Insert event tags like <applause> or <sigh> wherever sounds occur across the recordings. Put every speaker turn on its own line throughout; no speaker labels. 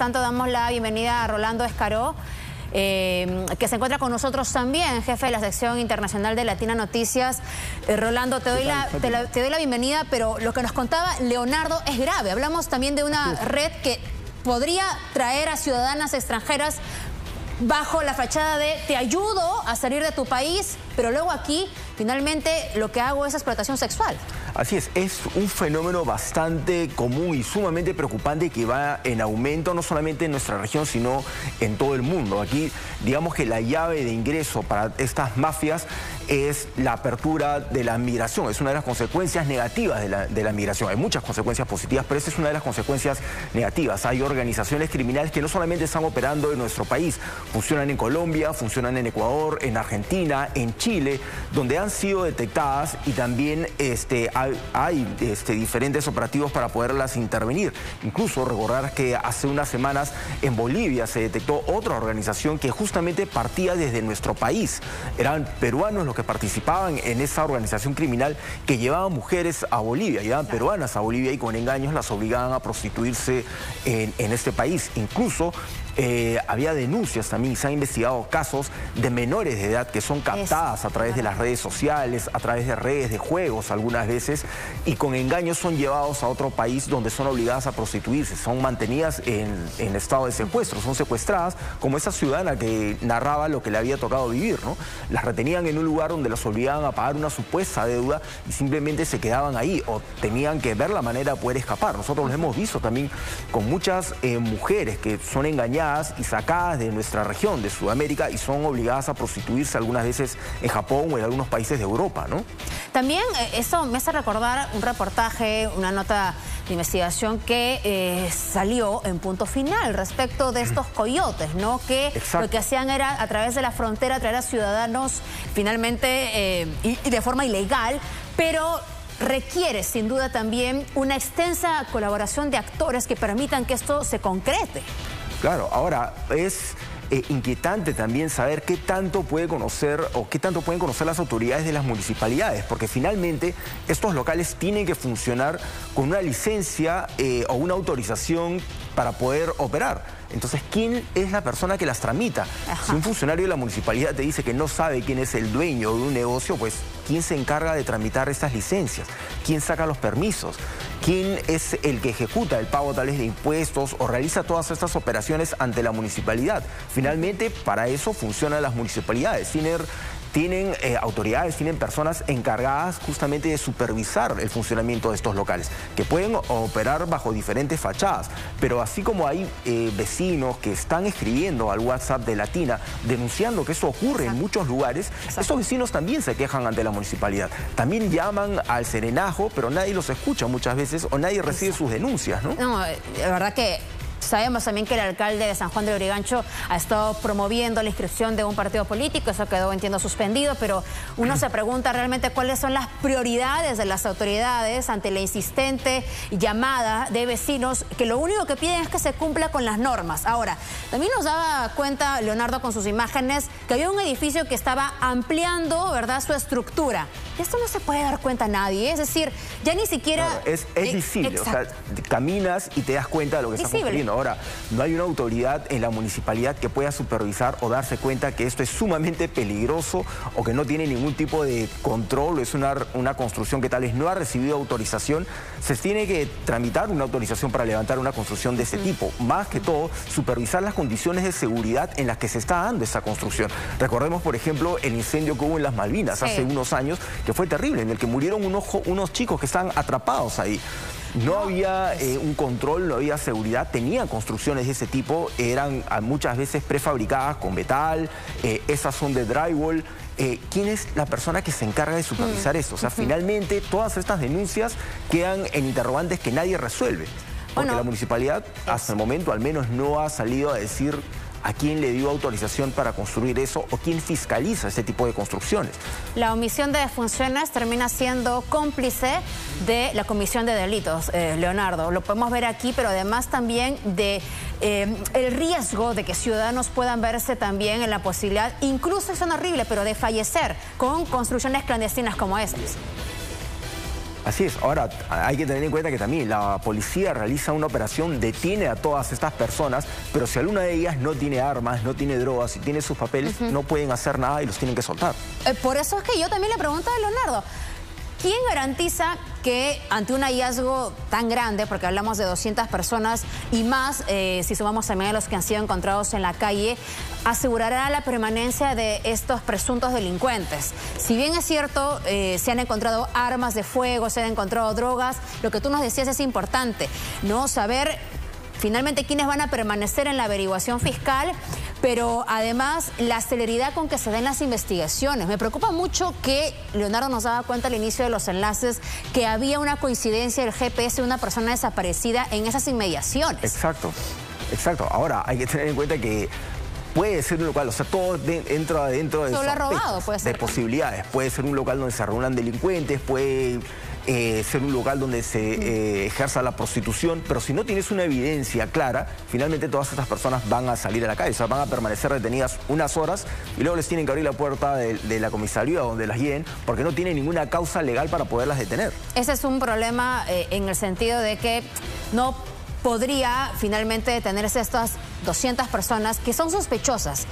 tanto, damos la bienvenida a Rolando Escaró. Eh, que se encuentra con nosotros también, jefe de la sección internacional de Latina Noticias. Eh, Rolando, te doy, la, te, doy la bienvenida, pero lo que nos contaba Leonardo es grave. Hablamos también de una red que podría traer a ciudadanas extranjeras bajo la fachada de te ayudo a salir de tu país, pero luego aquí finalmente lo que hago es explotación sexual.
Así es, es un fenómeno bastante común y sumamente preocupante que va en aumento no solamente en nuestra región, sino en todo el mundo. Aquí, digamos que la llave de ingreso para estas mafias es la apertura de la migración. Es una de las consecuencias negativas de la, migración. Hay muchas consecuencias positivas, pero esa es una de las consecuencias negativas. Hay organizaciones criminales que no solamente están operando en nuestro país, funcionan en Colombia, funcionan en Ecuador, en Argentina, en Chile, donde han sido detectadas y también este, hay, este, diferentes operativos para poderlas intervenir. Incluso recordar que hace unas semanas en Bolivia se detectó otra organización que justamente partía desde nuestro país. Eran peruanos los que participaban en esa organización criminal que llevaban mujeres a Bolivia, llevaban peruanas a Bolivia y con engaños las obligaban a prostituirse en, en este país. Incluso eh, había denuncias también, se han investigado casos de menores de edad que son captadas a través de las redes sociales, a través de redes de juegos algunas veces, y con engaños son llevados a otro país donde son obligadas a prostituirse, son mantenidas en, estado de secuestro, son secuestradas, como esa ciudadana que narraba lo que le había tocado vivir, ¿no? Las retenían en un lugar donde las obligaban a pagar una supuesta deuda y simplemente se quedaban ahí o tenían que ver la manera de poder escapar. Nosotros lo hemos visto también con muchas eh, mujeres que son engañadas y sacadas de nuestra región, de Sudamérica, y son obligadas a prostituirse algunas veces en Japón o en algunos países de Europa, ¿no?
También eh, eso me hace recordar un reportaje, una nota de investigación que eh, salió en punto final respecto de estos coyotes, ¿no? Que lo que hacían era a través de la frontera traer a ciudadanos finalmente eh, y de forma ilegal, pero requiere sin duda también una extensa colaboración de actores que permitan que esto se concrete.
Claro, ahora es eh, inquietante también saber qué tanto puede conocer o qué tanto pueden conocer las autoridades de las municipalidades, porque finalmente estos locales tienen que funcionar con una licencia eh, o una autorización para poder operar. Entonces, ¿quién es la persona que las tramita? Si un funcionario de la municipalidad te dice que no sabe quién es el dueño de un negocio, pues ¿quién se encarga de tramitar estas licencias? ¿Quién saca los permisos? ¿Quién es el que ejecuta el pago tal vez de impuestos o realiza todas estas operaciones ante la municipalidad? Finalmente, para eso funcionan las municipalidades. Tener tienen eh, autoridades, tienen personas encargadas justamente de supervisar el funcionamiento de estos locales, que pueden operar bajo diferentes fachadas, pero así como hay eh, vecinos que están escribiendo al WhatsApp de Latina denunciando que esto ocurre en muchos lugares, estos vecinos también se quejan ante la municipalidad, también llaman al serenajo, pero nadie los escucha muchas veces o nadie recibe sus denuncias, ¿no?
No, eh, la verdad que Sabemos también que el alcalde de San Juan de Origancho ha estado promoviendo la inscripción de un partido político, eso quedó, entiendo, suspendido, pero uno se pregunta realmente cuáles son las prioridades de las autoridades ante la insistente llamada de vecinos que lo único que piden es que se cumpla con las normas. Ahora, también nos daba cuenta Leonardo con sus imágenes que había un edificio que estaba ampliando, ¿verdad?, su estructura. Esto no se puede dar cuenta a nadie, es decir, ya ni siquiera...
es, es visible, o sea, caminas y te das cuenta de lo que está ocurriendo. Ahora, no hay una autoridad en la municipalidad que pueda supervisar o darse cuenta que esto es sumamente peligroso o que no tiene ningún tipo de control o es una, una construcción que tal vez no ha recibido autorización. Se tiene que tramitar una autorización para levantar una construcción de este tipo. Más que todo, supervisar las condiciones de seguridad en las que se está dando esa construcción. Recordemos, por ejemplo, el incendio que hubo en las Malvinas hace unos años, que fue terrible, en el que murieron unos, unos chicos que estaban atrapados ahí. No había eh, un control, no había seguridad, tenían construcciones de ese tipo, eran ah, muchas veces prefabricadas con metal, eh, esas son de drywall. Eh, ¿Quién es la persona que se encarga de supervisar mm. eso? O sea, finalmente todas estas denuncias quedan en interrogantes que nadie resuelve. Porque la municipalidad hasta el momento al menos no ha salido a decir a quién le dio autorización para construir eso o quién fiscaliza ese tipo de construcciones.
La omisión de funciones termina siendo cómplice de la comisión de delitos, eh, Leonardo. Lo podemos ver aquí, pero además también de eh, el riesgo de que ciudadanos puedan verse también en la posibilidad, incluso son horrible, pero de fallecer con construcciones clandestinas como estas.
Así es. Ahora, hay que tener en cuenta que también la policía realiza una operación, detiene a todas estas personas, pero si alguna de ellas no tiene armas, no tiene drogas, y tiene sus papeles, no pueden hacer nada y los tienen que soltar.
Eh, por eso es que yo también le pregunto a Leonardo, ¿Quién garantiza que ante un hallazgo tan grande, porque hablamos de 200 personas y más, eh, si sumamos también a los que han sido encontrados en la calle, asegurará la permanencia de estos presuntos delincuentes? Si bien es cierto, eh, se han encontrado armas de fuego, se han encontrado drogas, lo que tú nos decías es importante, ¿no? Saber finalmente quiénes van a permanecer en la averiguación fiscal, pero además la celeridad con que se den las investigaciones. Me preocupa mucho que Leonardo nos daba cuenta al inicio de los enlaces que había una coincidencia del GPS de una persona desaparecida en esas inmediaciones.
Exacto, exacto. Ahora hay que tener en cuenta que puede ser un local, o sea, todo entra dentro de,
robado, puede ser.
de posibilidades. Puede ser un local donde se reúnan delincuentes, puede eh, ser un local donde se eh, ejerza la prostitución, pero si no tienes una evidencia clara, finalmente todas estas personas van a salir a la calle, o sea, van a permanecer detenidas unas horas y luego les tienen que abrir la puerta de, la comisaría donde las lleven porque no tienen ninguna causa legal para poderlas detener.
Ese es un problema eh, en el sentido de que no podría finalmente detenerse estas 200 personas que son sospechosas.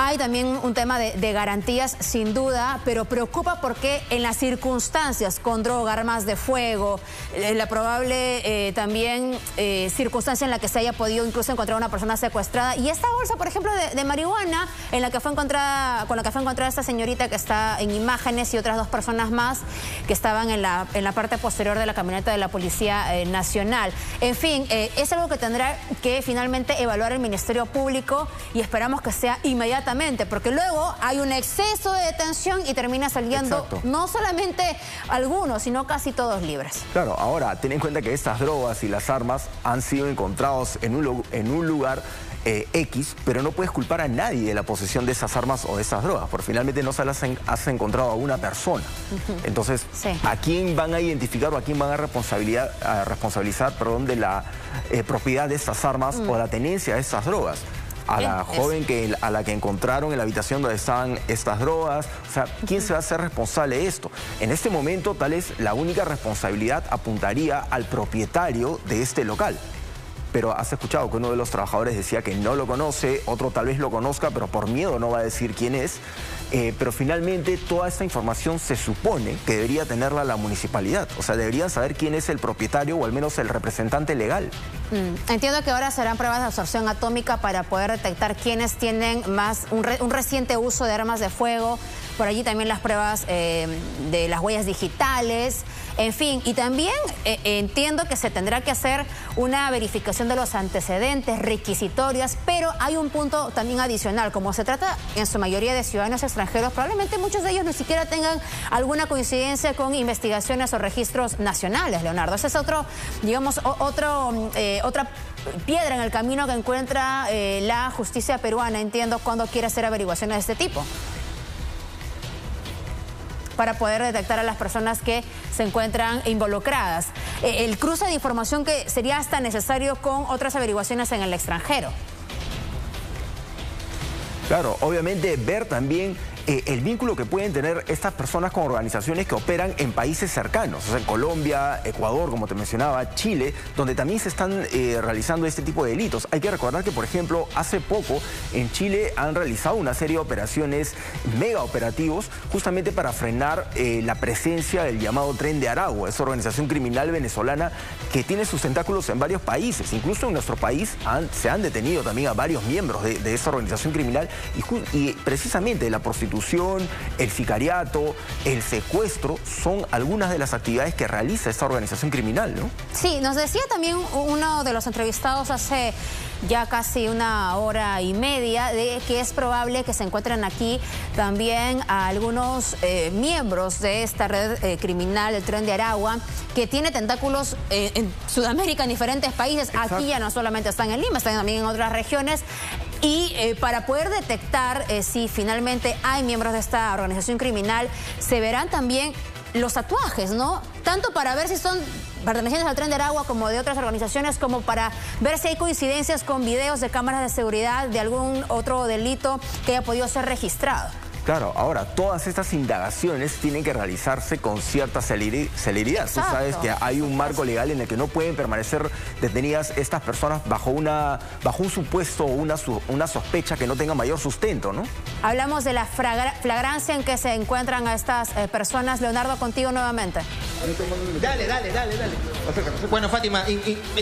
Hay también un tema de, garantías, sin duda, pero preocupa porque en las circunstancias con droga, armas de fuego, eh, la probable eh, también eh, circunstancia en la que se haya podido incluso encontrar una persona secuestrada. Y esta bolsa, por ejemplo, de, marihuana, en la que fue encontrada, con la que fue encontrada esta señorita que está en imágenes y otras dos personas más que estaban en la, en la parte posterior de la camioneta de la Policía Nacional. En fin, es algo que tendrá que finalmente evaluar el Ministerio Público y esperamos que sea inmediatamente porque luego hay un exceso de detención y termina saliendo no solamente algunos, sino casi todos libres.
Claro, ahora ten en cuenta que estas drogas y las armas han sido encontrados en un, en un lugar eh, X, pero no puedes culpar a nadie de la posesión de esas armas o de esas drogas, porque finalmente no se las has encontrado a una persona. Entonces, ¿a quién van a identificar o a quién van a, responsabilidad, a responsabilizar perdón, de la eh, propiedad de estas armas o la tenencia de estas drogas? A la joven que, a la que encontraron en la habitación donde estaban estas drogas. O sea, ¿quién se va a hacer responsable de esto? En este momento, tal vez la única responsabilidad apuntaría al propietario de este local pero has escuchado que uno de los trabajadores decía que no lo conoce, otro tal vez lo conozca, pero por miedo no va a decir quién es. Eh, pero finalmente toda esta información se supone que debería tenerla la municipalidad. O sea, deberían saber quién es el propietario o al menos el representante legal.
Mm, entiendo que ahora serán pruebas de absorción atómica para poder detectar quiénes tienen más un, reciente uso de armas de fuego. Por allí también las pruebas eh, de las huellas digitales. En fin, y también eh, entiendo que se tendrá que hacer una verificación de los antecedentes requisitorias, pero hay un punto también adicional. Como se trata en su mayoría de ciudadanos extranjeros, probablemente muchos de ellos ni siquiera tengan alguna coincidencia con investigaciones o registros nacionales, Leonardo. Ese es otro, digamos, otro, eh, otra piedra en el camino que encuentra eh, la justicia peruana, entiendo, cuando quiere hacer averiguaciones de este tipo para poder detectar a las personas que se encuentran involucradas. Eh, el cruce de información que sería hasta necesario con otras averiguaciones en el extranjero.
Claro, obviamente ver también eh, el vínculo que pueden tener estas personas con organizaciones que operan en países cercanos, o sea, en Colombia, Ecuador, como te mencionaba, Chile, donde también se están eh, realizando este tipo de delitos. Hay que recordar que, por ejemplo, hace poco en Chile han realizado una serie de operaciones mega operativos justamente para frenar eh, la presencia del llamado Tren de Aragua, esa organización criminal venezolana que tiene sus tentáculos en varios países. Incluso en nuestro país se han detenido también a varios miembros de, esa organización criminal y, y precisamente la prostitución el sicariato, el secuestro, son algunas de las actividades que realiza esta organización criminal, ¿no?
Sí, nos decía también uno de los entrevistados hace ya casi una hora y media de que es probable que se encuentren aquí también algunos eh, miembros de esta red eh, criminal del Tren de Aragua que tiene tentáculos eh, en Sudamérica, en diferentes países. Aquí ya no solamente están en Lima, están también en otras regiones. Y eh, para poder detectar eh, si finalmente hay miembros de esta organización criminal, se verán también los tatuajes, ¿no? Tanto para ver si son pertenecientes al tren de Aragua como de otras organizaciones, como para ver si hay coincidencias con videos de cámaras de seguridad de algún otro delito que haya podido ser registrado.
Claro, ahora, todas estas indagaciones tienen que realizarse con cierta celeridad. Tú sabes que hay un marco legal en el que no pueden permanecer detenidas estas personas bajo, una, bajo un supuesto o una, una sospecha que no tenga mayor sustento, ¿no?
Hablamos de la flagrancia en que se encuentran a estas eh, personas. Leonardo, contigo nuevamente.
Dale, dale, dale, dale. Bueno, Fátima,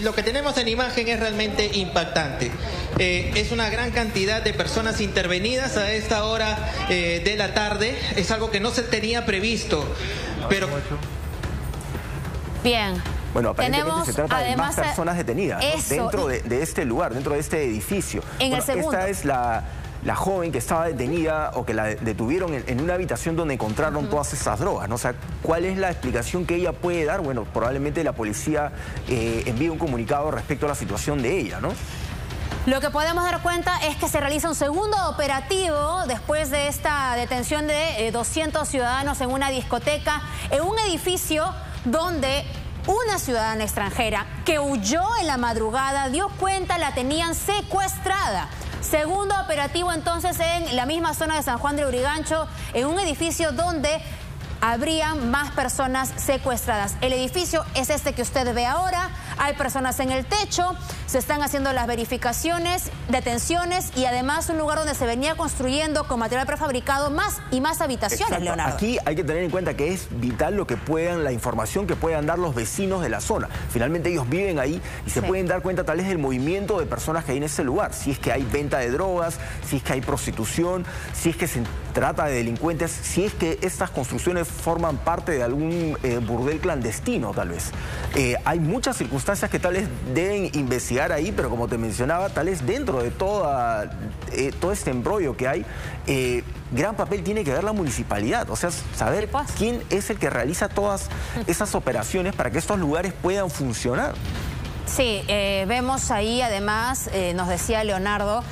lo que tenemos en imagen es realmente impactante. Eh, es una gran cantidad de personas intervenidas a esta hora eh, de la tarde. Es algo que no se tenía previsto. Pero.
Bien.
Bueno, aparentemente Tenemos, se trata de más personas detenidas dentro de, este lugar, dentro de este edificio.
En el segundo.
Esta es la, la joven que estaba detenida o que la detuvieron en, una habitación donde encontraron todas esas drogas. ¿no? O sea, ¿cuál es la explicación que ella puede dar? Bueno, probablemente la policía eh, envíe un comunicado respecto a la situación de ella, ¿no?
Lo que podemos dar cuenta es que se realiza un segundo operativo después de esta detención de 200 eh, ciudadanos en una discoteca, en un edificio donde una ciudadana extranjera que huyó en la madrugada dio cuenta la tenían secuestrada. Segundo operativo entonces en la misma zona de San Juan de Urigancho, en un edificio donde habrían más personas secuestradas. El edificio es este que usted ve ahora, hay personas en el techo, se están haciendo las verificaciones, detenciones y además un lugar donde se venía construyendo con material prefabricado más y más habitaciones, Leonardo.
Aquí hay que tener en cuenta que es vital lo que puedan, la información que puedan dar los vecinos de la zona. Finalmente ellos viven ahí y se pueden dar cuenta tal vez del movimiento de personas que hay en ese lugar. Si es que hay venta de drogas, si es que hay prostitución, si es que se trata de delincuentes, si es que estas construcciones forman parte de algún eh, burdel clandestino tal vez. Eh, hay muchas circunstancias que tal vez deben investigar ahí, pero como te mencionaba, tal vez dentro de toda, eh, todo este embrollo que hay, gran papel tiene que ver la municipalidad, o sea, saber quién es el que realiza todas <laughs> esas operaciones para que estos lugares puedan funcionar.
Sí, vemos ahí además, nos decía Leonardo,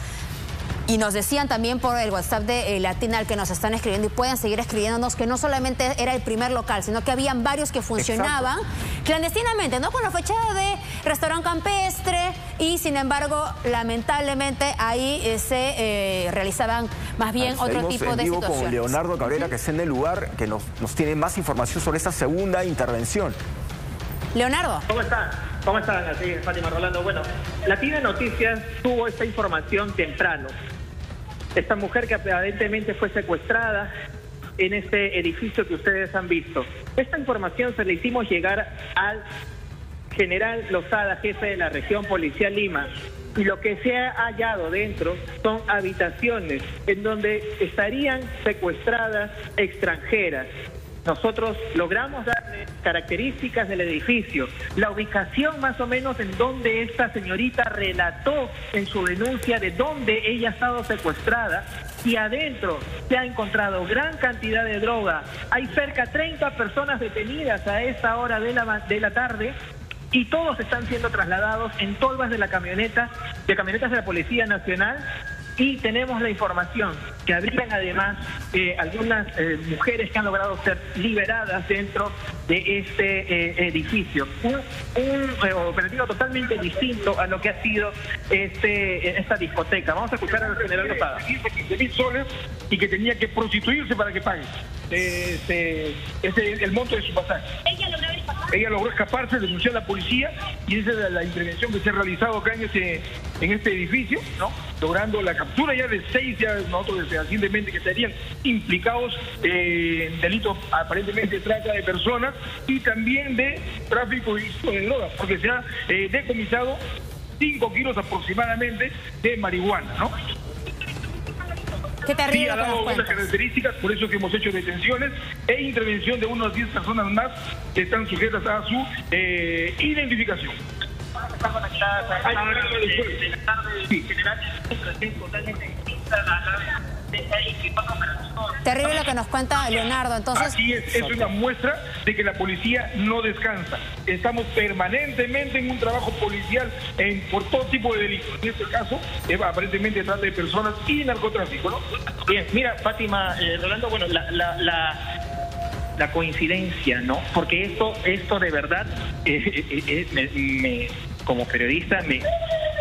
y nos decían también por el WhatsApp de eh, Latina al que nos están escribiendo y pueden seguir escribiéndonos que no solamente era el primer local, sino que habían varios que funcionaban clandestinamente, ¿no? Con la fachada de restaurante campestre y sin embargo, lamentablemente ahí eh, se eh, realizaban más bien otro tipo de situaciones.
con Leonardo Cabrera, que está en el lugar, que nos, nos tiene más información sobre esta segunda intervención.
Leonardo.
¿Cómo están? ¿Cómo están? Así, Fátima Rolando. Bueno, Latina Noticias tuvo esta información temprano. Esta mujer que aparentemente fue secuestrada en este edificio que ustedes han visto. Esta información se le hicimos llegar al general Lozada, jefe de la región policial Lima. Y lo que se ha hallado dentro son habitaciones en donde estarían secuestradas extranjeras. Nosotros logramos darle características del edificio, la ubicación más o menos en donde esta señorita relató en su denuncia de dónde ella ha estado secuestrada y adentro se ha encontrado gran cantidad de droga. Hay cerca de 30 personas detenidas a esta hora de la, de la tarde y todos están siendo trasladados en tolvas de la camioneta, de camionetas de la Policía Nacional y tenemos la información que habrían además eh, algunas eh, mujeres que han logrado ser liberadas dentro de este eh, edificio. Un, operativo totalmente distinto a lo que ha sido este esta discoteca. Vamos a escuchar al general Lozada. 15 mil soles y que tenía que prostituirse para que pague. Este, ese es el monto de su pasaje. Ella logró escaparse, denunció a la policía y esa es la intervención que se ha realizado acá en este, en este edificio, ¿no? logrando la captura ya de seis, ya nosotros recientemente que estarían implicados eh, en delitos aparentemente trata de personas y también de tráfico de drogas, porque se ha eh, decomisado 5 kilos aproximadamente de marihuana, ¿no?
Qué terrible. Sí, ha
dado algunas características, por eso que hemos hecho detenciones e intervención de unas 10 personas más que están sujetas a su eh, identificación. Está conectada a la de la tarde general, totalmente distinta a la
Terrible lo que nos cuenta Leonardo, entonces...
Así es, es una muestra de que la policía no descansa. Estamos permanentemente en un trabajo policial en, por todo tipo de delitos. En este caso, aparentemente trata de personas y narcotráfico, ¿no?
Bien, mira, Fátima, eh, Rolando, bueno, la, la, coincidencia, ¿no? Porque esto, esto de verdad, eh, eh, me, como periodista, me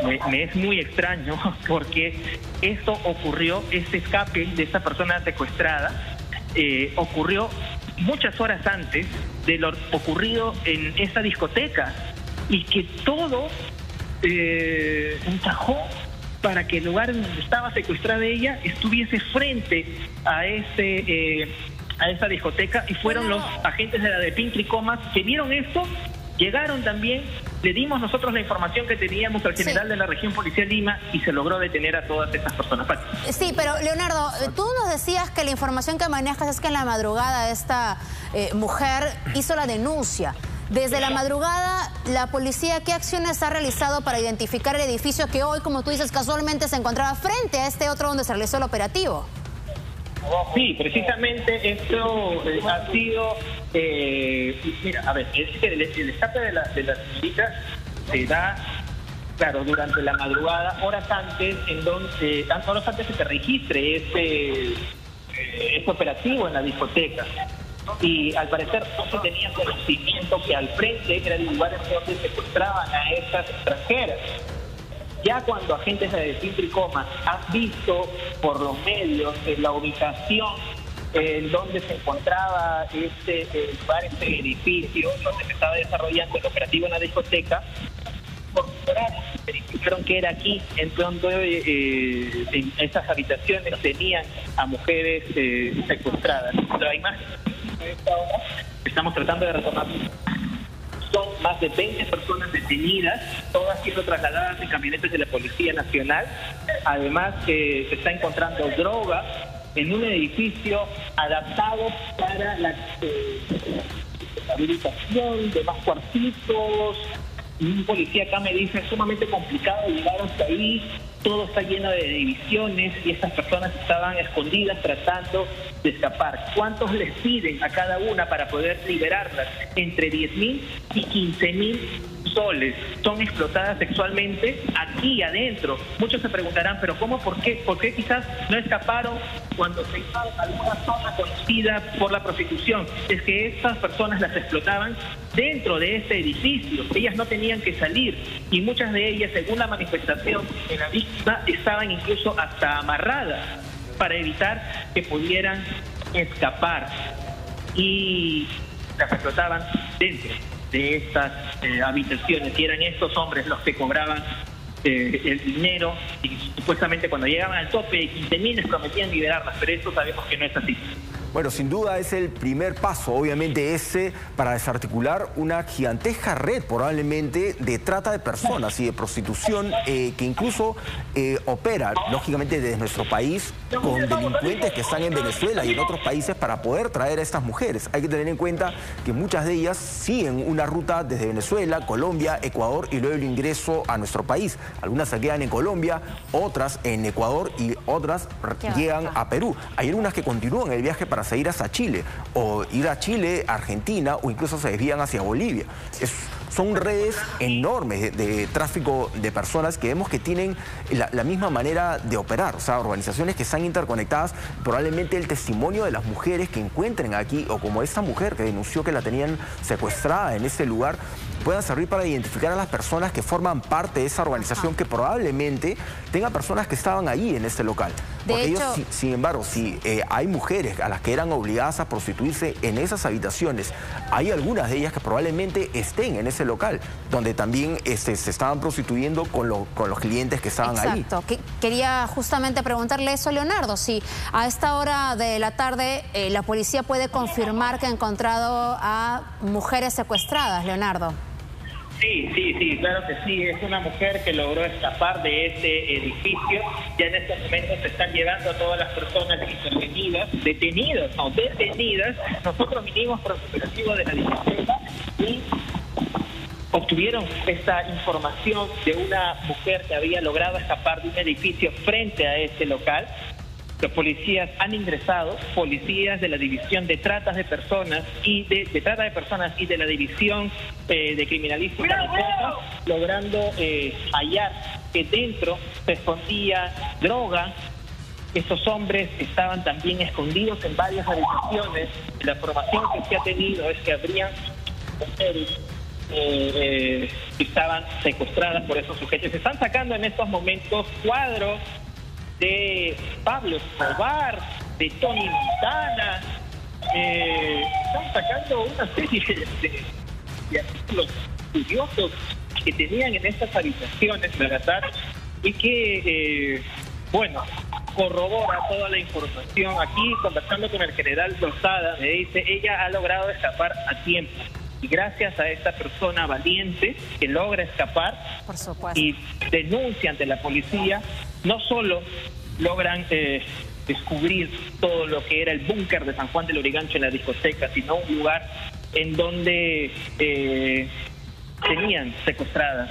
me, es muy extraño <laughs> porque esto ocurrió, este escape de esta persona secuestrada, eh, ocurrió muchas horas antes de lo ocurrido en esa discoteca y que todo eh, encajó para que el lugar donde estaba secuestrada ella estuviese frente a ese eh, a esa discoteca y fueron los agentes de la de Pintricomas que vieron esto Llegaron también, le dimos nosotros la información que teníamos al general de la región policial Lima y se logró detener a todas estas personas.
Sí, pero Leonardo, tú nos decías que la información que manejas es que en la madrugada esta eh, mujer hizo la denuncia. Desde la madrugada, la policía, ¿qué acciones ha realizado para identificar el edificio que hoy, como tú dices, casualmente se encontraba frente a este otro donde se realizó el operativo?
Sí, precisamente esto eh, ha sido, eh, mira, a ver, es que el, escape de la, de se da, claro, durante la madrugada, horas antes, en donde, horas antes que se registre este, eh, este operativo en la discoteca. Y al parecer no se tenía conocimiento que al frente era el lugar en donde secuestraban a estas extranjeras. Ya cuando agentes de Tricoma han visto por los medios eh, la ubicación en donde se encontraba este lugar, este edificio, donde se estaba desarrollando el operativo en la discoteca, verificaron que era aquí, en donde eh, en esas habitaciones tenían a mujeres eh, secuestradas. La estamos tratando de retomar son más de 20 personas detenidas, todas siendo trasladadas en camionetes de la Policía Nacional. Además, que se está encontrando droga en un edificio adaptado para la eh, habilitación de más cuartitos. Un policía acá me dice, es sumamente complicado llegar hasta ahí, todo está lleno de divisiones y estas personas estaban escondidas tratando de escapar. ¿Cuántos les piden a cada una para poder liberarlas? Entre 10 mil y 15 mil soles son explotadas sexualmente aquí adentro. Muchos se preguntarán, pero ¿cómo? ¿Por qué? ¿Por qué quizás no escaparon cuando se iban a alguna zona conocida por la prostitución? Es que estas personas las explotaban dentro de este edificio. Ellas no tenían que salir y muchas de ellas, según la manifestación de la víctima, estaban incluso hasta amarradas para evitar que pudieran escapar. Y las explotaban dentro de estas eh, habitaciones. Y eran estos hombres los que cobraban eh, el dinero. Y supuestamente cuando llegaban al tope de 15 mil les prometían liberarlas, pero eso sabemos que no es así.
Bueno, sin duda es el primer paso, obviamente ese, para desarticular una gigantesca red probablemente de trata de personas y de prostitución eh, que incluso eh, opera, lógicamente, desde nuestro país con delincuentes que están en Venezuela y en otros países para poder traer a estas mujeres. Hay que tener en cuenta que muchas de ellas siguen una ruta desde Venezuela, Colombia, Ecuador y luego el ingreso a nuestro país. Algunas se quedan en Colombia, otras en Ecuador y otras llegan a Perú. Hay algunas que continúan el viaje para seguir hasta Chile, o ir a Chile, Argentina, o incluso se desvían hacia Bolivia. Son redes enormes de, tráfico de personas que vemos que tienen la, misma manera de operar, o sea, organizaciones que están interconectadas, probablemente el testimonio de las mujeres que encuentren aquí, o como esta mujer que denunció que la tenían secuestrada en ese lugar, puedan servir para identificar a las personas que forman parte de esa organización que probablemente tenga personas que estaban ahí en ese local. Porque ellos, sin embargo, si eh, hay mujeres a las que eran obligadas a prostituirse en esas habitaciones, hay algunas de ellas que probablemente estén en ese local, donde también este, se estaban prostituyendo con, con los clientes que estaban ahí.
Exacto. Quería justamente preguntarle eso a Leonardo, si a esta hora de la tarde eh, la policía puede confirmar que ha encontrado a mujeres secuestradas, Leonardo.
Sí, sí, sí, claro que sí. Es una mujer que logró escapar de este edificio. Ya en estos momentos se están llevando a todas las personas intervenidas, detenidas, no, detenidas. Nosotros vinimos por el operativo de la discoteca y obtuvieron esta información de una mujer que había logrado escapar de un edificio frente a este local. Los policías han ingresado, policías de la división de tratas de personas y de, trata de personas y de la división eh, de criminalística logrando eh, hallar que dentro se escondía droga. Estos hombres estaban también escondidos en varias habitaciones. La formación que se ha tenido es que habrían eh, estaban secuestradas por esos sujetos. Se están sacando en estos momentos cuadros de Pablo Escobar, de Tony Montana, eh, están sacando una serie de, artículos curiosos que tenían en estas habitaciones, ¿verdad? Y que, eh, bueno, corrobora toda la información. Aquí, conversando con el general Rosada, me dice, ella ha logrado escapar a tiempo. Y gracias a esta persona valiente que logra escapar y denuncia ante la policía, no solo logran eh, descubrir todo lo que era el búnker de San Juan del Origancho en la discoteca, sino un lugar en donde eh, tenían secuestradas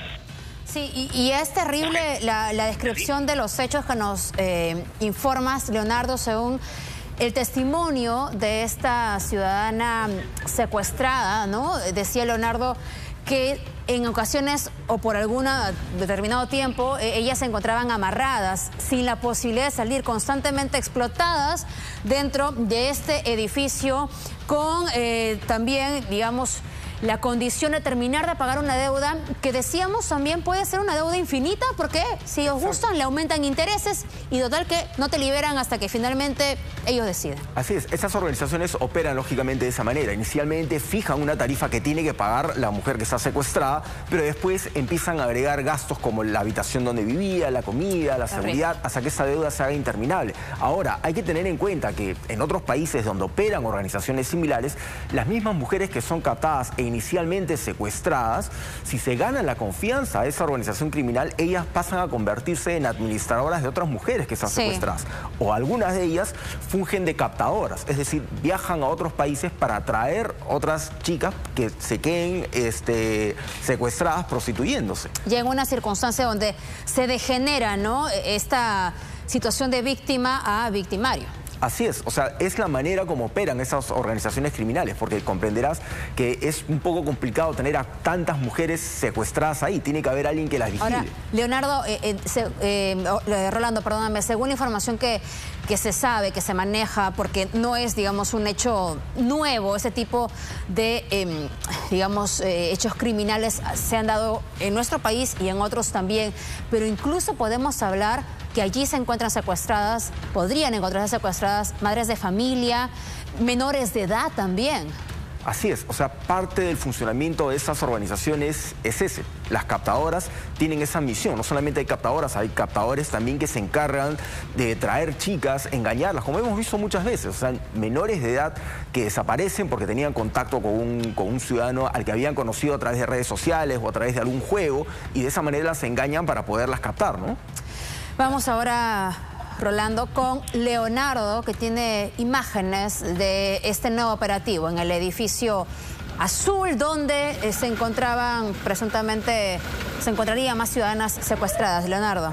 Sí, y, es terrible la, descripción de los hechos que nos eh, informas, Leonardo, según el testimonio de esta ciudadana secuestrada, ¿no? Decía Leonardo que en ocasiones o por algún determinado tiempo e, ellas se encontraban amarradas sin la posibilidad de salir constantemente explotadas dentro de este edificio con eh, también, digamos, la condición de terminar de pagar una deuda que decíamos también puede ser una deuda infinita porque si os gustan le aumentan intereses y total que no te liberan hasta que finalmente ellos deciden.
Así es, esas organizaciones operan lógicamente de esa manera. Inicialmente fijan una tarifa que tiene que pagar la mujer que está secuestrada, pero después empiezan a agregar gastos como la habitación donde vivía, la comida, la seguridad, hasta que esa deuda se haga interminable. Ahora, hay que tener en cuenta que en otros países donde operan organizaciones similares, las mismas mujeres que son captadas e inicialmente secuestradas, si se ganan la confianza de esa organización criminal, ellas pasan a convertirse en administradoras de otras mujeres que están secuestradas. O algunas de ellas fungen de captadoras, es decir, viajan a otros países para atraer otras chicas que se queden este, secuestradas prostituyéndose.
En una circunstancia donde se degenera ¿no? esta situación de víctima a victimario.
Así es, o sea, es la manera como operan esas organizaciones criminales, porque comprenderás que es un poco complicado tener a tantas mujeres secuestradas ahí, tiene que haber alguien que las vigile.
Ahora, Leonardo, eh, eh, eh, Rolando, perdóname, según la información que, que se sabe, que se maneja, porque no es, digamos, un hecho nuevo, ese tipo de, em, digamos, hechos criminales se han dado en nuestro país y en otros también, pero incluso podemos hablar que allí se encuentran secuestradas, podrían encontrarse secuestradas madres de familia, menores de edad también.
Así es, o sea, parte del funcionamiento de esas organizaciones es ese. Las captadoras tienen esa misión, no solamente hay captadoras, hay captadores también que se encargan de traer chicas, engañarlas, como hemos visto muchas veces, o sea, menores de edad que desaparecen porque tenían contacto con un, con un ciudadano al que habían conocido a través de redes sociales o a través de algún juego y de esa manera las engañan para poderlas captar, ¿no?
Vamos ahora, Rolando, con Leonardo, que tiene imágenes de este nuevo operativo en el edificio azul, donde eh, se encontraban presuntamente, se encontrarían más ciudadanas secuestradas. Leonardo.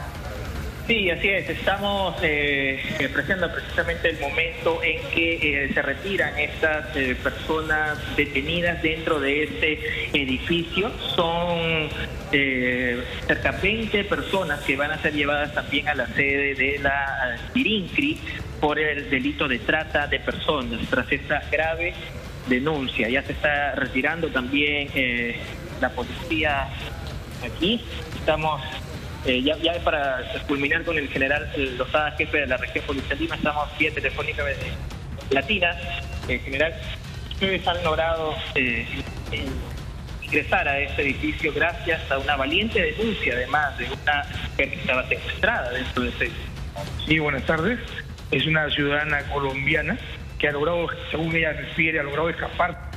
Sí, así es. Estamos eh, precisamente el momento en que eh, se retiran estas eh, personas detenidas dentro de este edificio. Son cerca de 20 personas que van a ser llevadas también a la sede de la Pirincri por el delito de trata de personas tras esta grave denuncia. Ya se está retirando también la policía aquí. Estamos eh, ya, ya, para culminar con el general Lozada, jefe de la región policial Lima, estamos vía telefónica Latina. Eh, general, ustedes han logrado eh, ingresar a este edificio gracias a una valiente denuncia, además de una mujer que estaba secuestrada dentro de edificio.
Sí, buenas tardes. Es una ciudadana colombiana que ha logrado, según ella refiere, ha logrado escapar.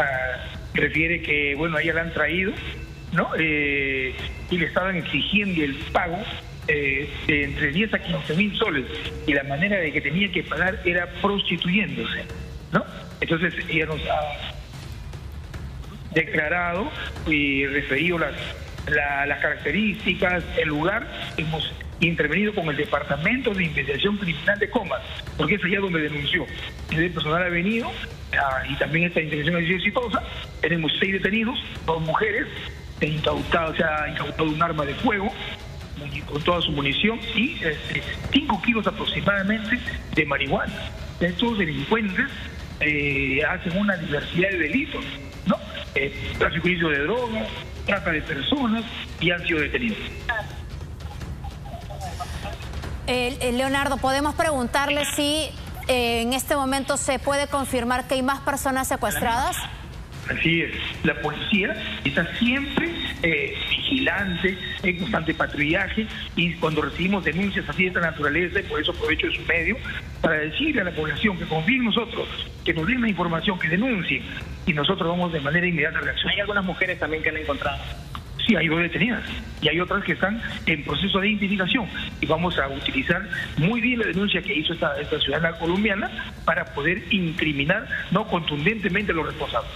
Ah, refiere que, bueno, a ella la han traído ¿no? Eh, y le estaban exigiendo el pago eh, de entre 10 a 15 mil soles y la manera de que tenía que pagar era prostituyéndose, ¿no? Entonces ella nos ha declarado y referido las, las características, el lugar, hemos intervenido con el Departamento de Investigación Criminal de Comas, porque es allá donde denunció. El personal ha venido ah, y también esta intervención sido exitosa. Tenemos seis detenidos, dos mujeres, incautado, se ha incautado un arma de fuego con toda su munición y 5 este, kilos aproximadamente de marihuana. Estos delincuentes eh, hacen una diversidad de delitos, ¿no? eh, tráfico de drogas, trata de personas y han sido detenidos.
Leonardo, podemos preguntarle si en este momento se puede confirmar que hay más personas secuestradas.
Así es, la policía está siempre eh, vigilante, en constante patrullaje y cuando recibimos denuncias así de esta naturaleza, y por eso aprovecho de su medio, para decirle a la población que confíe en nosotros, que nos den la información, que denuncien y nosotros vamos de manera inmediata a reaccionar.
Hay algunas mujeres también que han encontrado.
Sí, hay dos detenidas y hay otras que están en proceso de identificación y vamos a utilizar muy bien la denuncia que hizo esta, esta ciudadana colombiana para poder incriminar no contundentemente a los responsables.